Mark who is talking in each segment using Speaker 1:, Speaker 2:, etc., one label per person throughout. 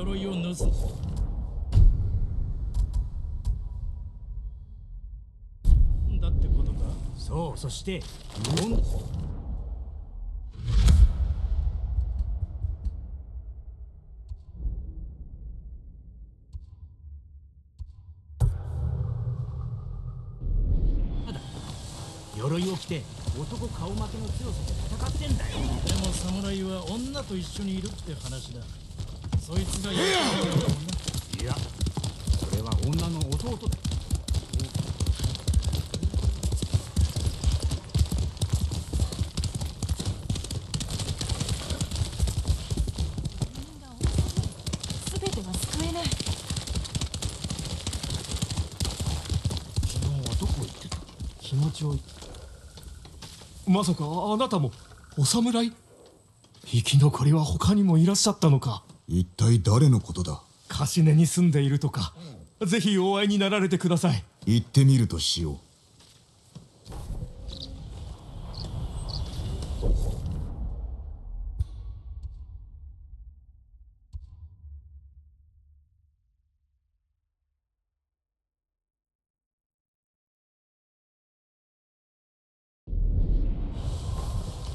Speaker 1: 鎧を盗んだってことか？
Speaker 2: そうそして無音ただ鎧を着て男顔負けの強さで戦ってんだよ。
Speaker 1: でも侍は女と一緒にいるって話だそいつがやる
Speaker 2: いやそれは女の弟だ
Speaker 3: 全ては救えない
Speaker 2: 昨日はどこ行ってた気持ちを
Speaker 4: まさかあなたもお侍生き残りは他にもいらっしゃったのか
Speaker 5: 一体誰のことだ？
Speaker 4: カシネに住んでいるとか。ぜひお会いになられてください。
Speaker 5: 行ってみるとしよう。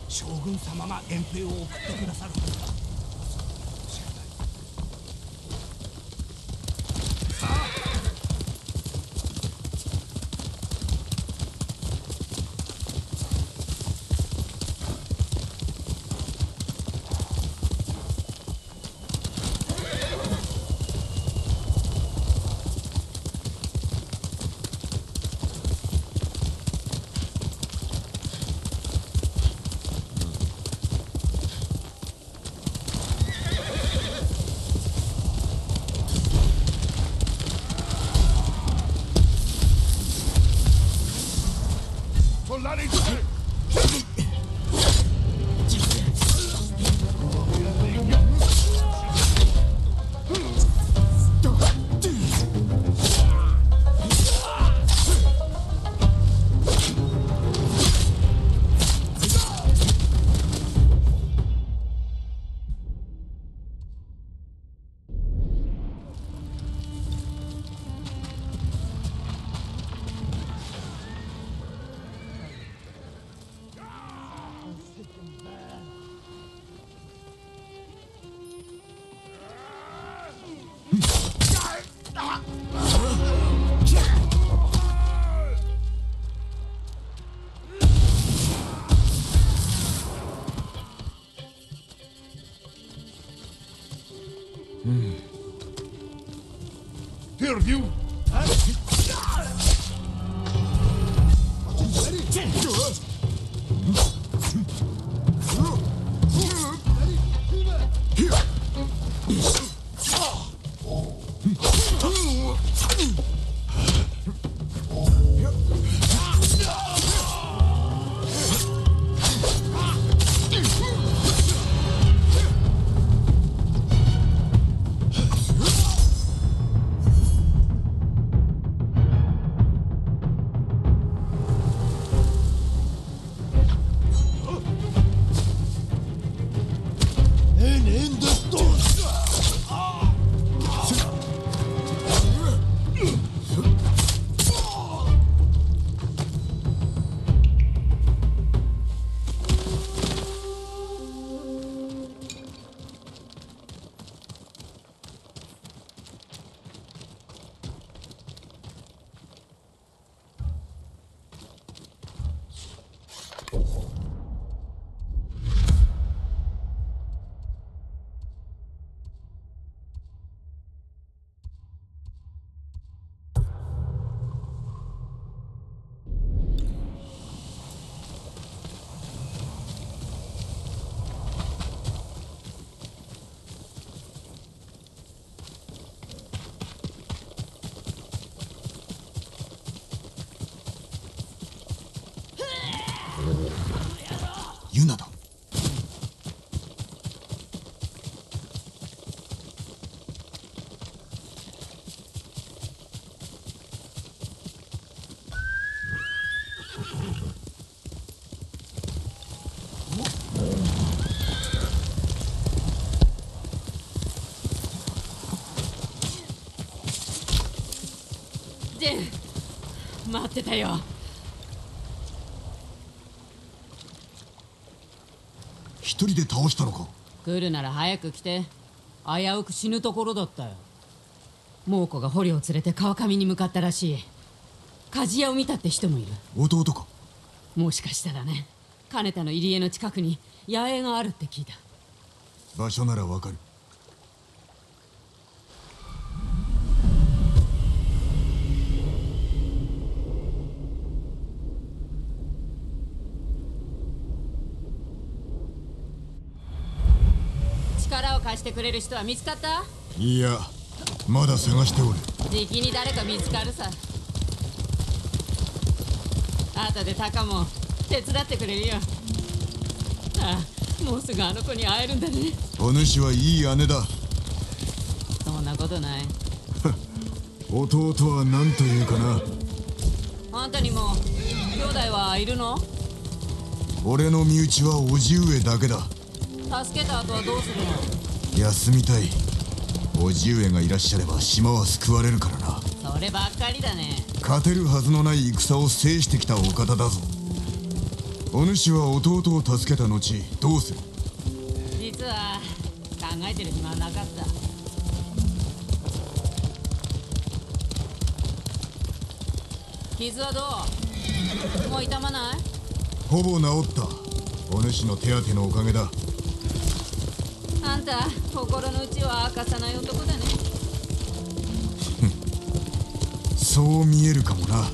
Speaker 2: 将軍様が遠兵を送ってくださる Hmm. here
Speaker 6: you? Huh? ってたよ。
Speaker 5: 一人で倒したのか？
Speaker 6: 来るなら早く来て。危うく死ぬところだったよ。猛虎が捕虜を連れて川上に向かったらしい。鍛冶屋を見たって人もいる。
Speaker 5: 弟か？
Speaker 6: もしかしたらね。金田の入り江の近くに野営があるって聞いた。
Speaker 5: 場所ならわかる
Speaker 6: 力を貸してくれる人は見つかった？
Speaker 5: いやまだ探しておる。
Speaker 6: じきに誰か見つかるさ。後でタカも手伝ってくれるよ。ああもうすぐあの子に会えるんだね。
Speaker 5: お主はいい姉だ。
Speaker 6: そんなことない。
Speaker 5: 弟は何というかな。
Speaker 6: あんたにも兄弟はいるの？
Speaker 5: 俺の身内は叔父上だけだ。
Speaker 6: 助けた後はどうするの？
Speaker 5: 休みたい。叔父上がいらっしゃれば島は救われるからな。
Speaker 6: そればっかりだね。
Speaker 5: 勝てるはずのない戦を制してきたお方だぞ。お主は弟を助けた後どうする？
Speaker 6: 実は考えてる暇はなかった。傷はどう？もう痛まない？
Speaker 5: ほぼ治った。お主の手当てのおかげだ
Speaker 6: た。心の内は明かさない男だね。
Speaker 5: そう見えるかもな。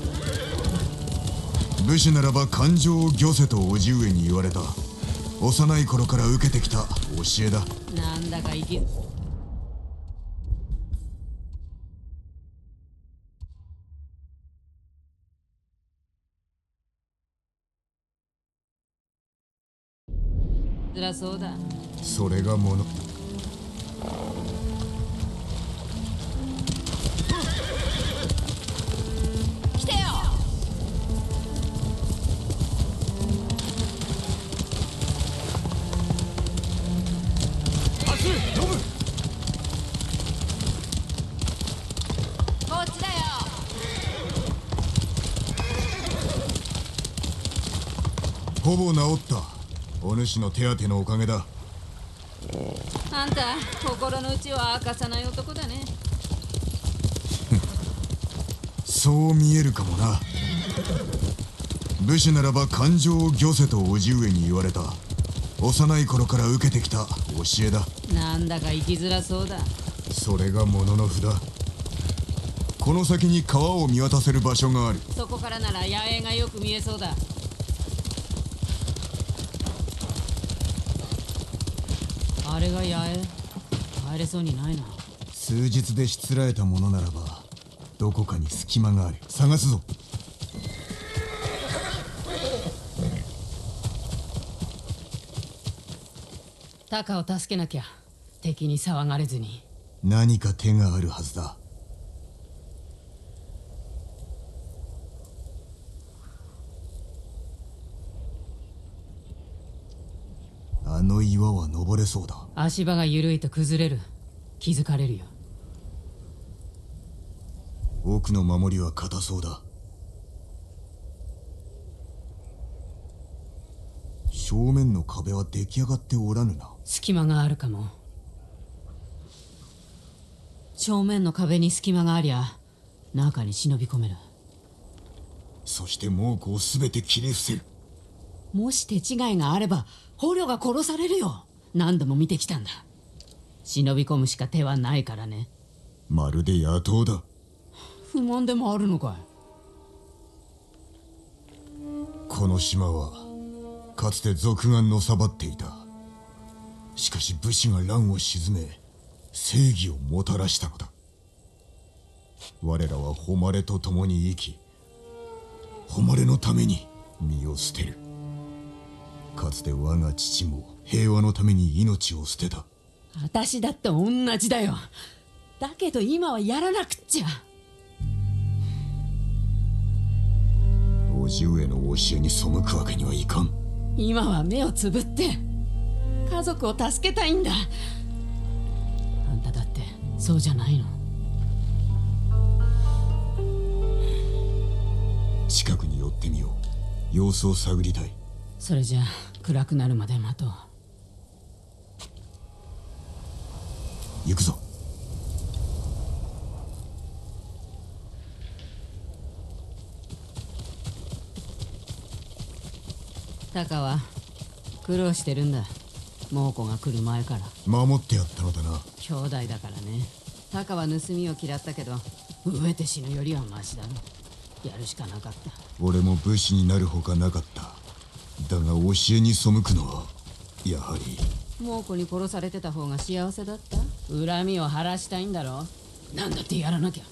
Speaker 5: 武士ならば感情を御せと叔父上に言われた。幼い頃から受けてきた教えだ。
Speaker 6: なんだか生きづらそうだ
Speaker 5: それがものほぼ治った。お主の手当てのおかげだ
Speaker 6: あんた心の内は明かさない男だね。
Speaker 5: そう見えるかもな。武士ならば感情を御せと叔父上に言われた。幼い頃から受けてきた教えだ。
Speaker 6: なんだか生きづらそうだ。
Speaker 5: それがものの札。この先に川を見渡せる場所がある。
Speaker 6: そこからなら野営がよく見えそうだあれが野営帰れそうにないな。
Speaker 5: 数日でしつらえたものならばどこかに隙間がある探すぞ。
Speaker 6: タカを助けなきゃ敵に騒がれずに。
Speaker 5: 何か手があるはずだあの岩は登れそうだ。
Speaker 6: 足場が緩いと崩れる。気づかれるよ。
Speaker 5: 奥の守りは硬そうだ。正面の壁は出来上がっておらぬな。
Speaker 6: 隙間があるかも。正面の壁に隙間がありゃ中に忍び込める。
Speaker 5: そして猛虎を全て切り伏せる
Speaker 6: もし手違いがあれば捕虜が殺されるよ。何度も見てきたんだ。忍び込むしか手はないからね。
Speaker 5: まるで野党だ。
Speaker 6: 不満でもあるのかい？
Speaker 5: この島はかつて賊がのさばっていた。しかし武士が乱を鎮め正義をもたらしたのだ。我らは誉れと共に生き誉れのために身を捨てるかつて我が父も平和のために命を捨てた。
Speaker 6: 私だって同じだよ。だけど今はやらなくっちゃ。
Speaker 5: 叔父上の教えに背くわけにはいかん。
Speaker 6: 今は目をつぶって家族を助けたいんだ。あんただってそうじゃないの。
Speaker 5: ってみよう。様子を探りたい
Speaker 6: それじゃあ暗くなるまで待とう。
Speaker 5: 行くぞ。
Speaker 6: タカは苦労してるんだ。猛虎が来る前から。
Speaker 5: 守ってやったのだな。
Speaker 6: 兄弟だからね。タカは盗みを嫌ったけど飢えて死ぬよりはマシだろやるしかなかった。
Speaker 5: 俺も武士になるほかなかっただが教えに背くのはやはり。
Speaker 6: 猛虎に殺されてた方が幸せだった？恨みを晴らしたいんだろなんだってやらなきゃ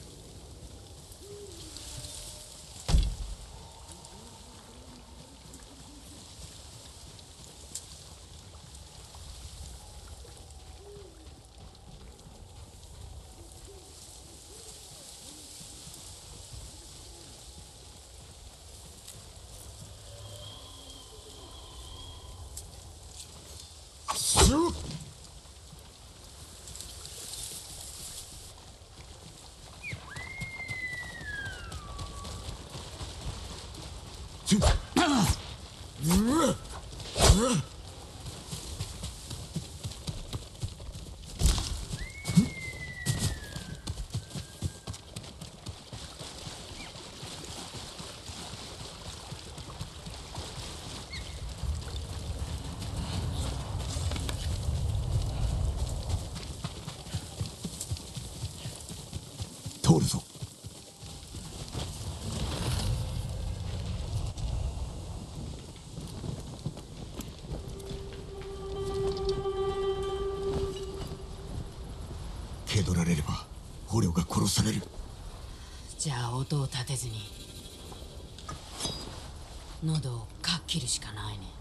Speaker 5: 通るぞ蹴取られれば捕虜が殺される。
Speaker 6: じゃあ音を立てずに喉をかっきるしかないね。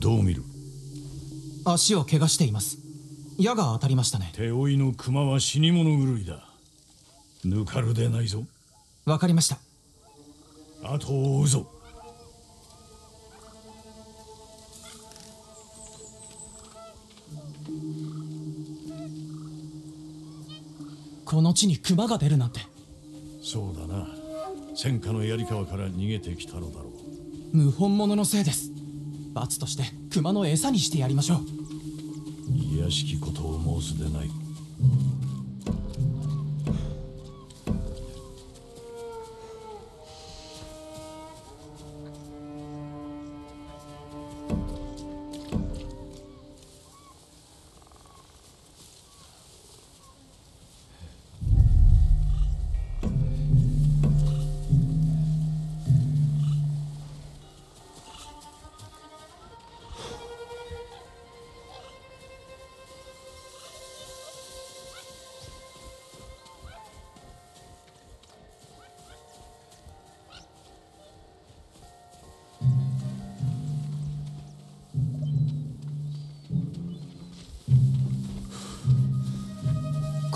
Speaker 7: どう見る？
Speaker 8: 足を怪我しています。矢が当たりましたね。
Speaker 7: 手負いの熊は死に物狂いだ。ぬかるでないぞ。
Speaker 8: わかりました。
Speaker 7: 後を追うぞ。
Speaker 8: この地に熊が出るなんて。
Speaker 7: そうだな。戦火の槍川から逃げてきたのだろう。
Speaker 8: 謀反者のせいです罰として熊の餌にしてやりましょう。
Speaker 7: 卑しきことを申すでない。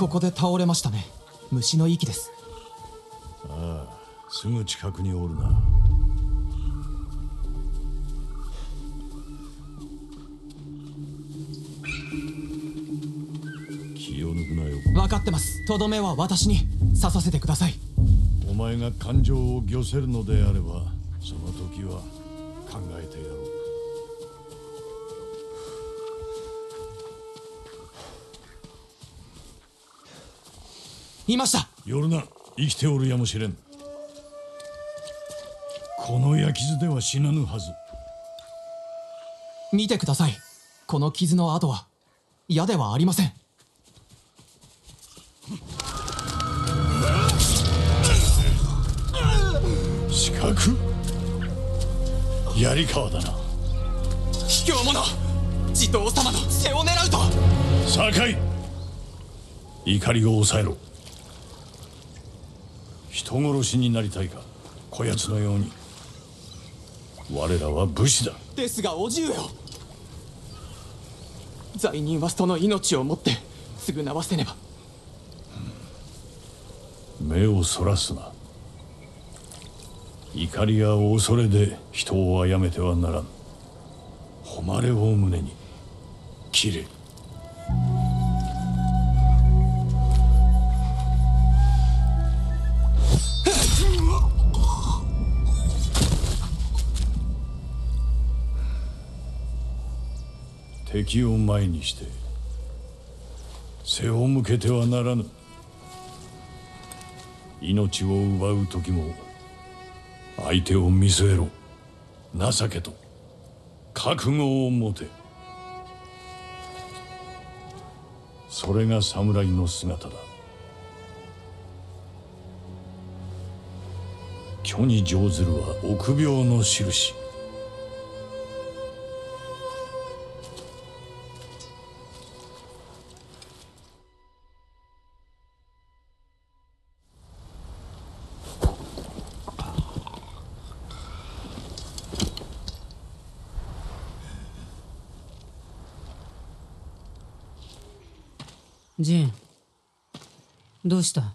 Speaker 8: ここで倒れましたね。虫の息です。
Speaker 7: ああすぐ近くにおるな。気を抜くなよ。
Speaker 8: 分かってます。とどめは私に刺させてください。
Speaker 7: お前が感情を御せるのであれば
Speaker 8: いました。
Speaker 7: 夜な生きておるやもしれん。この焼き傷では死なぬはず。
Speaker 8: 見てください。この傷の跡は矢ではありません。
Speaker 7: 客槍川だな。
Speaker 8: 卑怯者！地頭様の背を狙うと！
Speaker 7: 酒井！怒りを抑えろ人殺しになりたいかこやつのように。我らは武士だ。
Speaker 8: ですがお重よ罪人はその命をもって償わせねば。
Speaker 7: 目をそらすな。怒りや恐れで人を殺めてはならん。誉れを胸に切れ敵を前にして背を向けてはならぬ。命を奪う時も相手を見据えろ。情けと覚悟を持て。それが侍の姿だ。虚に乗ずるは臆病の印。
Speaker 6: ジン。どうした？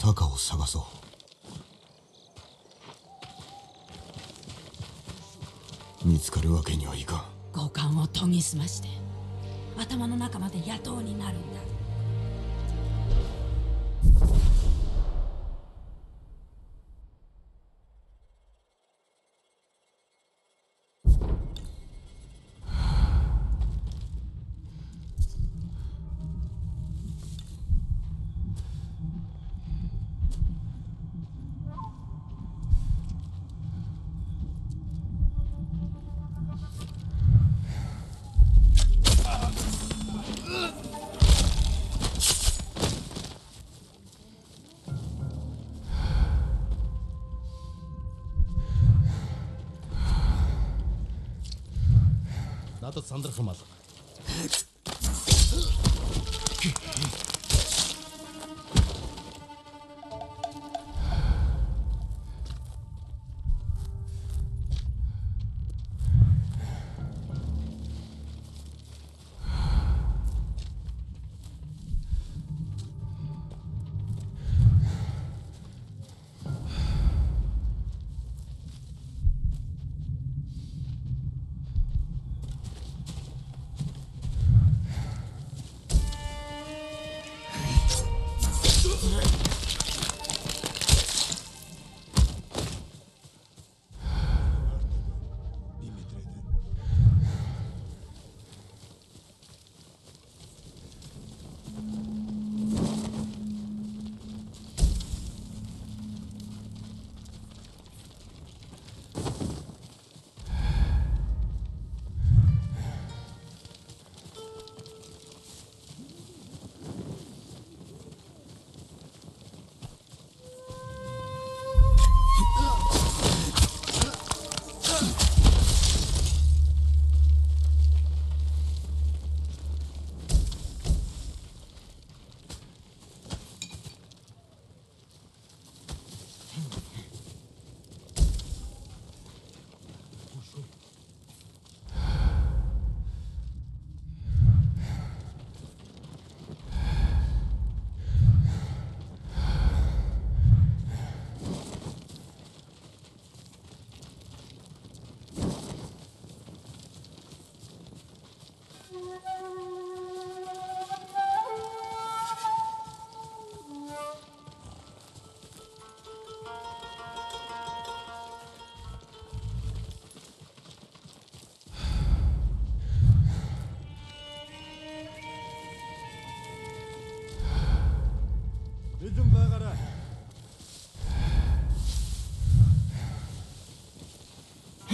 Speaker 5: タカを探そう。見つかるわけにはいかん。
Speaker 6: 五感を研ぎ澄まして頭の中まで野党になるんだ
Speaker 9: నాతో సందర్శం మాత్రం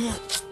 Speaker 9: Нет.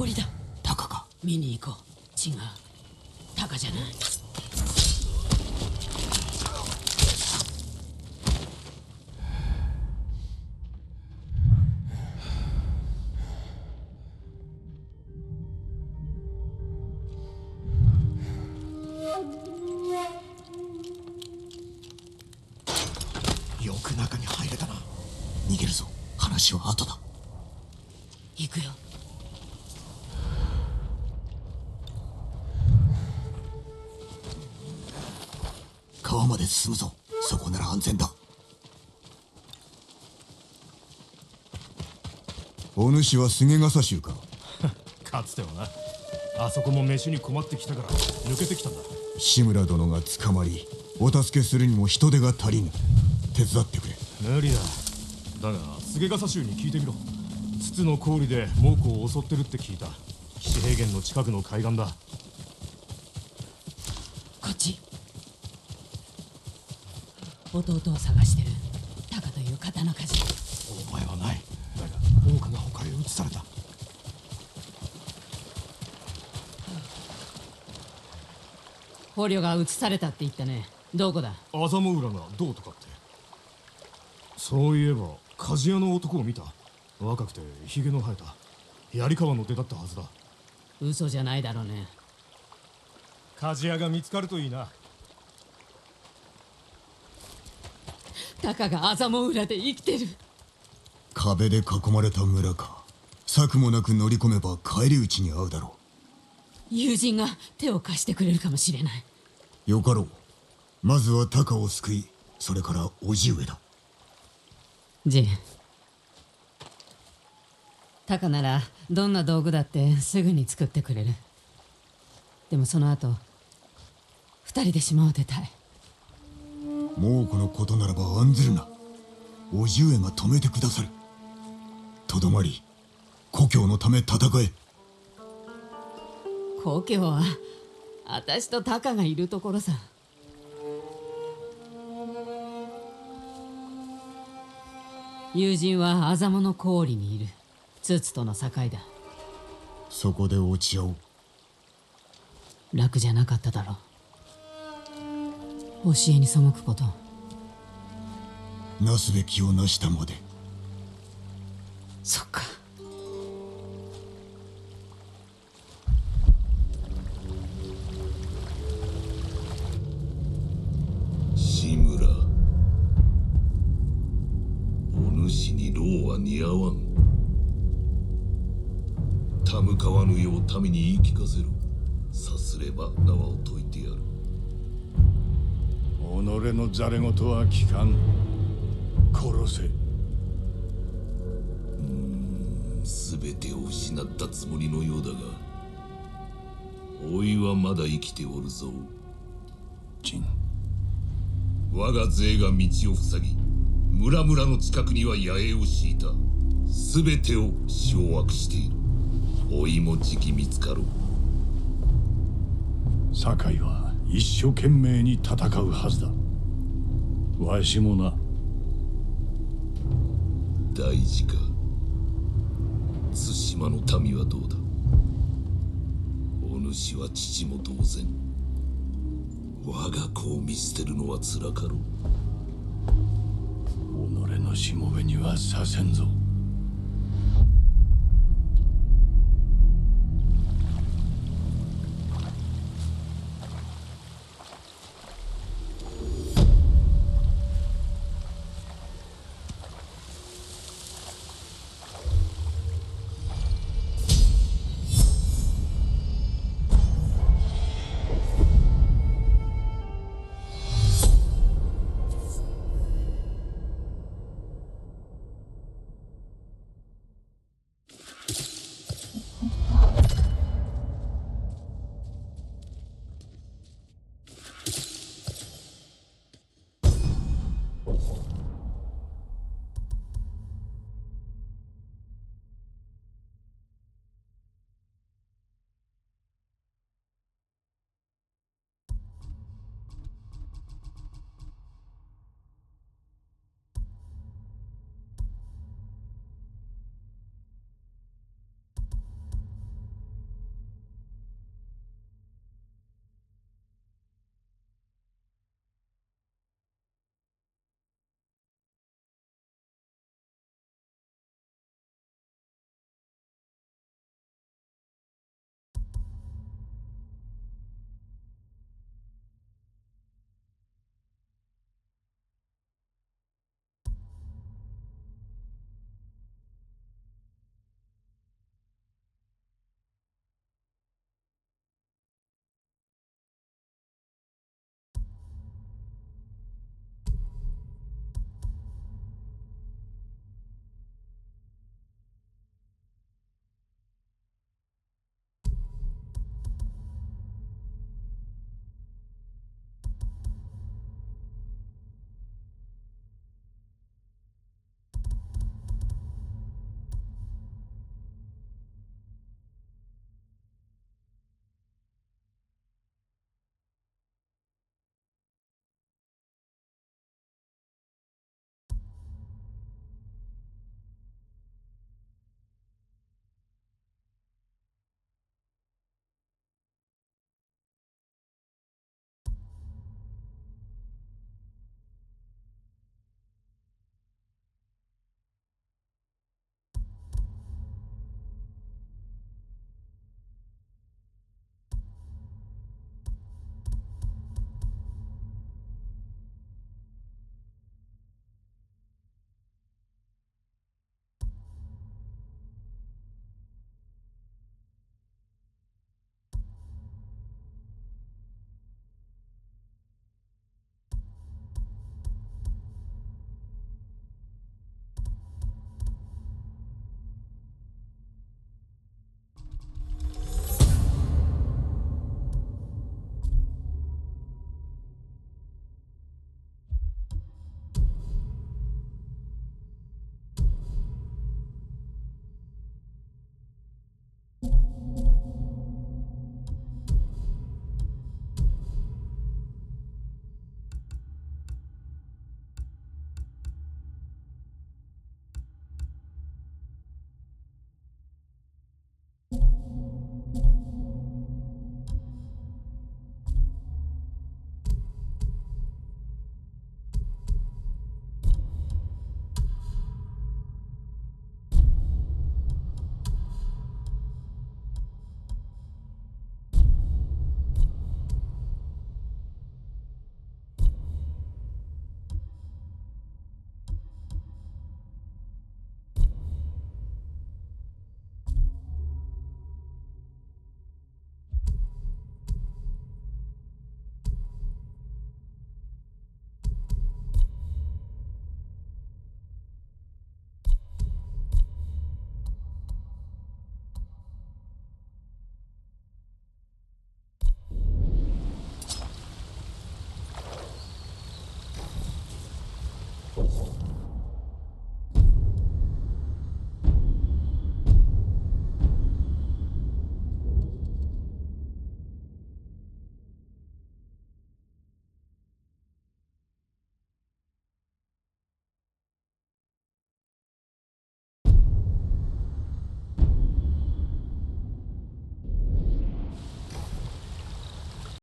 Speaker 9: 森だ。タカか。
Speaker 6: 見に行こう。違う。タカじゃない。
Speaker 5: お主は菅笠衆か。
Speaker 4: かつてはな。あそこも飯に困ってきたから抜けてきたんだ。
Speaker 5: 志村殿が捕まりお助けするにも人手が足りぬ。手伝ってくれ。
Speaker 4: 無理だ。だが菅笠衆に聞いてみろ。筒の氷で猛虎を襲ってるって聞いた。岸平原の近くの海岸だ。
Speaker 6: こっち。弟を探してる。タカという刀鍛冶。
Speaker 2: お前はない
Speaker 4: 多くが他へ移された。
Speaker 6: 捕虜が移されたって言ったね。どこだ？
Speaker 4: 麻生浦がどうとかって。そういえば鍛冶屋の男を見た。若くてひげの生えた。槍川の出だったはずだ。
Speaker 6: 嘘じゃないだろうね。
Speaker 4: 鍛冶屋が見つかるといいな。
Speaker 6: タカが麻生浦で生きてる
Speaker 5: 壁で囲まれた村か。策もなく乗り込めば返り討ちに遭うだろ
Speaker 6: 友人が手を貸してくれるかもしれない。う
Speaker 5: よかろう。まずはタカを救いそれから叔父上だ。
Speaker 6: ジンタカならどんな道具だってすぐに作ってくれる。でもその後二人で島を出たい。
Speaker 5: 猛虎のことならば案ずるな。叔父上が止めてくださるとどまり故郷のため戦え。
Speaker 6: 故郷は私とタカがいるところさ。友人はアザモの氷にいる。ツツとの境だ。
Speaker 5: そこで落ち合おう。
Speaker 6: 楽じゃなかっただろう。教えに背くこと。
Speaker 5: なすべきをなしたまで
Speaker 6: そっか。
Speaker 10: 志村。お主に労は似合わん。田向かわぬよう民に言い聞かせろさすれば縄を解いてやる。
Speaker 7: 己のざれ言は聞かん。殺せ
Speaker 10: 全てを失ったつもりのようだが老いはまだ生きておるぞ。
Speaker 7: ジン。
Speaker 10: 我が勢が道を塞ぎ村々の近くには野営を敷いた。全てを掌握している。老いもじき見つかろう
Speaker 7: 酒井は一生懸命に戦うはずだ。わしもな。
Speaker 10: 大事か対馬の民はどうだ？お主は父も同然。我が子を見捨てるのはつらかろう。
Speaker 7: 己のしもべにはさせんぞ